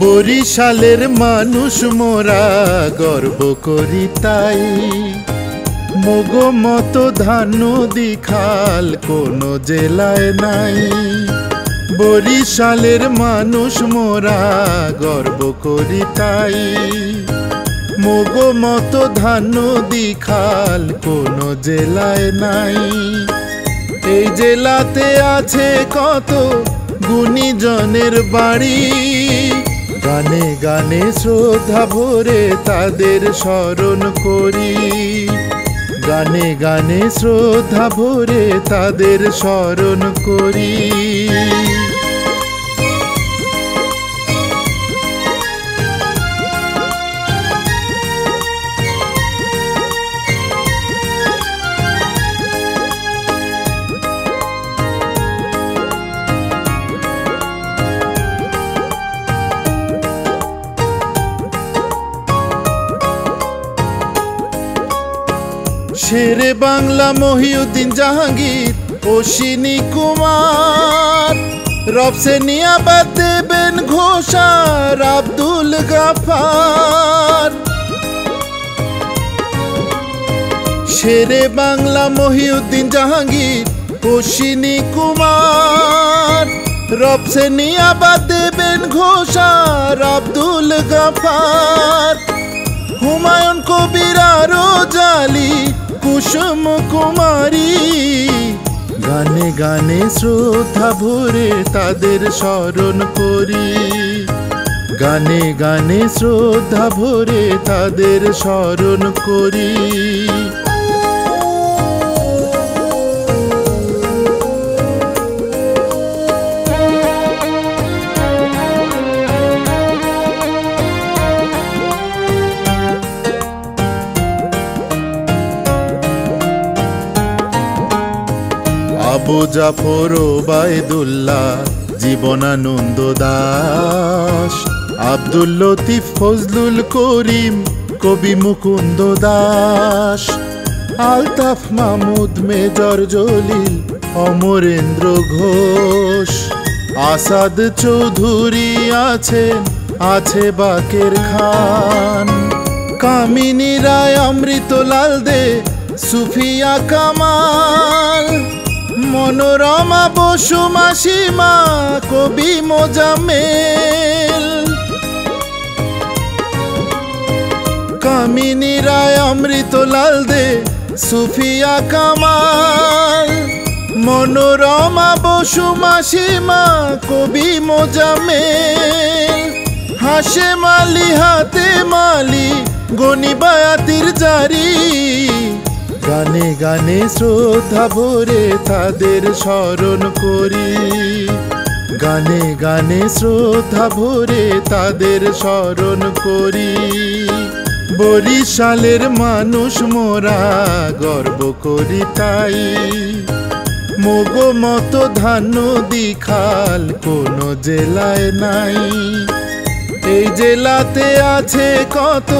বরিশালের মানুষ মোরা গর্ব করি তাই। মগো মতো ধান দিখাল কোনো জেলায় নাই। বরিশালের মানুষ মোরা গর্ব করি তাই। মগো মতো ধান দিখাল কোনো জেলায় নাই। এই জেলাতে আছে কত গুণীজনের বাড়ি। গানে গানে শ্রদ্ধা ভরে তাদের স্মরণ করি। গানে গানে শ্রদ্ধা ভরে তাদের স্মরণ করি। শেরে বাংলা মহিউদ্দিন জাহাঙ্গীর, অশ্বিনী কুমার। রবসে নিয়াবাদ দেবেন ঘোষার, আব্দুল গাফার। শেরে বাংলা মহিউদ্দিন জাহাঙ্গীর, অশ্বিনী কুমার। রবসে নিয়াবাদ দেবেন ঘোষার, আব্দুল গাফার। হুমায়ুন কবির আরও জালি কুসুম কুমারী। গানে গানে শ্রদ্ধা ভরে তাদের স্মরণ করি। গানে গানে শ্রদ্ধা ভরে তাদের স্মরণ করি। আবু জাফর ওবায়দুল্লাহ, জীবনানন্দ দাস, আব্দুল লতিফ ফজলুল করিম, কবি মুকুন্দ দাস, আলতাফ মাহমুদ, মেজর জলিল, অমরেন্দ্র ঘোষ, আসাদ চৌধুরী আছেন, আছে বাকের খান, কামিনী রায়, অমৃতলাল দে, সুফিয়া কামাল মনোরমা বসু মাসিমা, কবি মোজামেল কামিনী রায় অমৃতলাল দে, সুফিয়া কামাল। মনোরমা বসু মাসিমা, কবি মোজামেল হাসে মালি, হাতে মালি গনিবায়াতির জারি। গানে গানে শ্রদ্ধা ভরে তাদের স্মরণ করি। গানে গানে শ্রদ্ধা ভরে তাদের স্মরণ করি। বরিশালের মানুষ মোরা গর্ব করি তাই। মগো মতো ধান্য দিখাল কোনো জেলায় নাই। এই জেলাতে আছে কত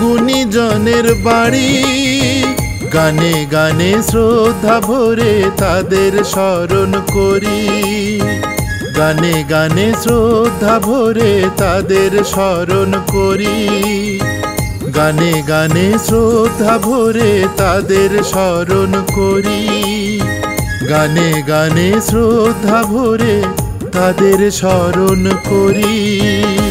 গুণীজনের বাড়ি। গানে গানে শ্রদ্ধা ভরে তাদের স্মরণ করি। গানে গানে শ্রদ্ধা ভরে তাদের স্মরণ করি। গানে গানে শ্রদ্ধা ভরে তাদের স্মরণ করি। গানে গানে শ্রদ্ধা ভরে তাদের স্মরণ করি।